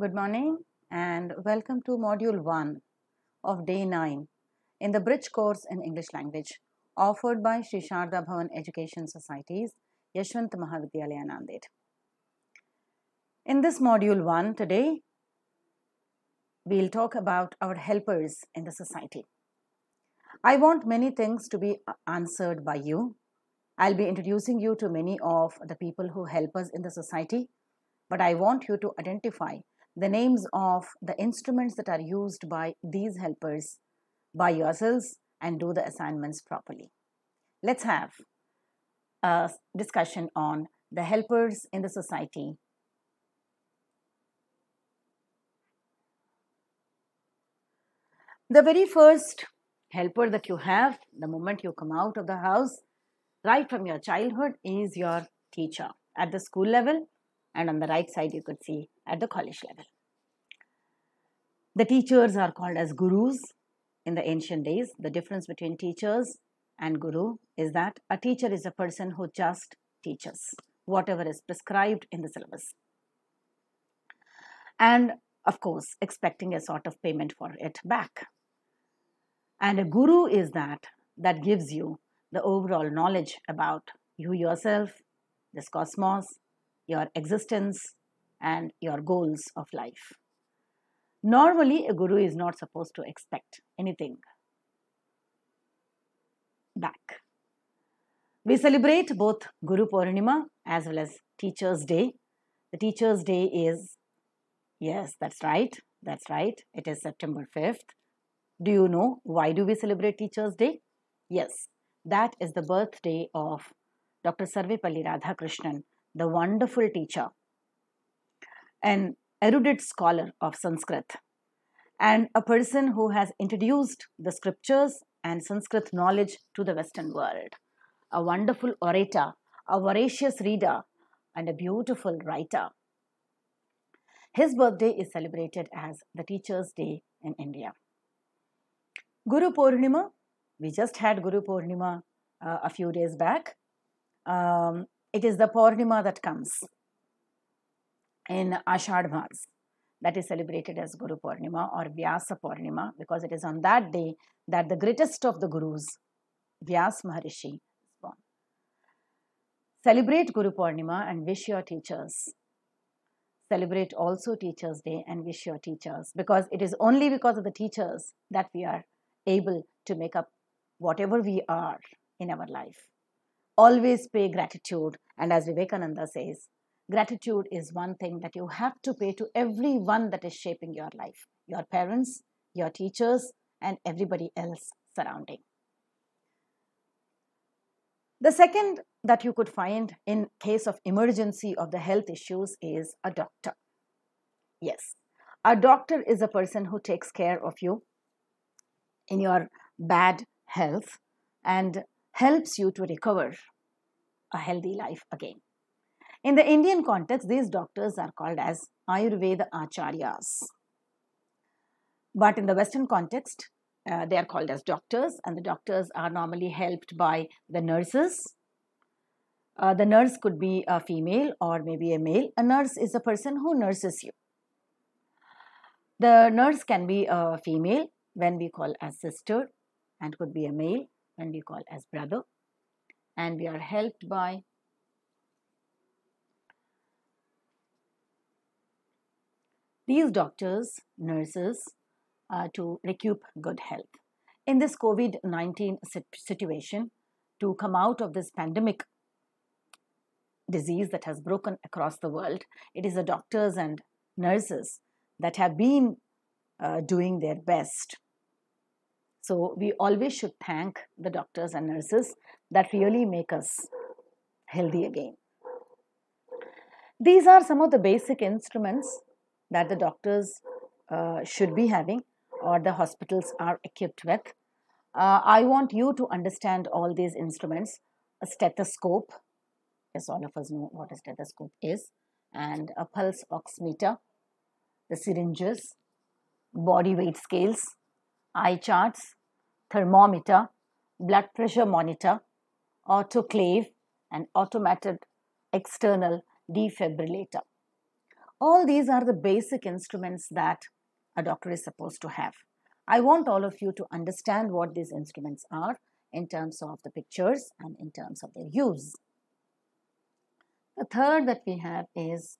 Good morning and welcome to Module 1 of Day 9 in the Bridge course in English language offered by Sri Sharda Bhavan Education Societies, Yashwant Mahavidyalaya Nanded. In this Module 1 today, we'll talk about our helpers in the society. I want many things to be answered by you. I'll be introducing you to many of the people who help us in the society, but I want you to identify the names of the instruments that are used by these helpers by yourselves and do the assignments properly. Let's have a discussion on the helpers in the society. The very first helper that you have the moment you come out of the house, right from your childhood, is your teacher at the school level and on the right side you could see at the college level. The teachers are called as gurus in the ancient days. The difference between teachers and guru is that a teacher is a person who just teaches whatever is prescribed in the syllabus. And of course, expecting a sort of payment for it back. And a guru is that that gives you the overall knowledge about you yourself, this cosmos, your existence, and your goals of life. Normally, a guru is not supposed to expect anything back. We celebrate both Guru Purnima as well as Teachers' Day. The Teachers' Day is, yes, that's right, that's right, it is September 5th. Do you know why do we celebrate Teachers' Day? Yes, that is the birthday of Dr. Sarvepalli Radhakrishnan, the wonderful teacher, an erudite scholar of Sanskrit, and a person who has introduced the scriptures and Sanskrit knowledge to the Western world. A wonderful orator, a voracious reader, and a beautiful writer. His birthday is celebrated as the Teacher's Day in India. Guru Purnima, we just had Guru Purnima uh, a few days back. Um, it is the Purnima that comes in Ashad Mas that is celebrated as Guru Purnima or Vyasa Purnima because it is on that day that the greatest of the Gurus, Vyas Maharishi, is born. Celebrate Guru Purnima and wish your teachers. Celebrate also Teachers' Day and wish your teachers because it is only because of the teachers that we are able to make up whatever we are in our life. Always pay gratitude, and as Vivekananda says, gratitude is one thing that you have to pay to everyone that is shaping your life your parents, your teachers, and everybody else surrounding. The second that you could find in case of emergency of the health issues is a doctor. Yes, a doctor is a person who takes care of you in your bad health and helps you to recover a healthy life again. In the Indian context, these doctors are called as Ayurveda Acharyas. But in the Western context, uh, they are called as doctors, and the doctors are normally helped by the nurses. Uh, the nurse could be a female or maybe a male. A nurse is a person who nurses you. The nurse can be a female when we call as sister and could be a male when we call as brother. And we are helped by these doctors, nurses, uh, to recoup good health. In this COVID 19 situation, to come out of this pandemic disease that has broken across the world, it is the doctors and nurses that have been uh, doing their best. So, we always should thank the doctors and nurses that really make us healthy again. These are some of the basic instruments that the doctors uh, should be having or the hospitals are equipped with. Uh, I want you to understand all these instruments. A stethoscope, as all of us know what a stethoscope is, and a pulse oximeter, the syringes, body weight scales, eye charts, thermometer, blood pressure monitor, autoclave, and automated external defibrillator. All these are the basic instruments that a doctor is supposed to have. I want all of you to understand what these instruments are in terms of the pictures and in terms of their use. The third that we have is